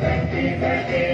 Happy birthday.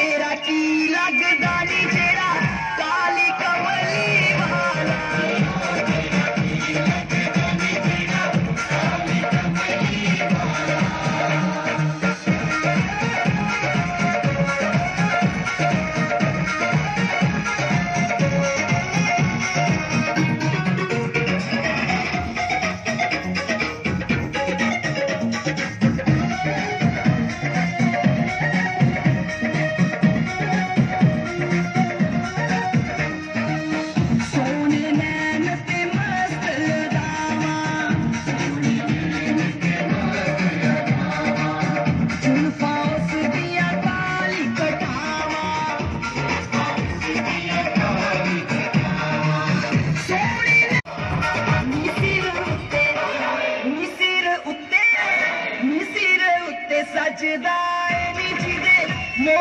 ਤੇਰਾ ਕੀ ਲੱਗਦਾ ਨਹੀਂ मो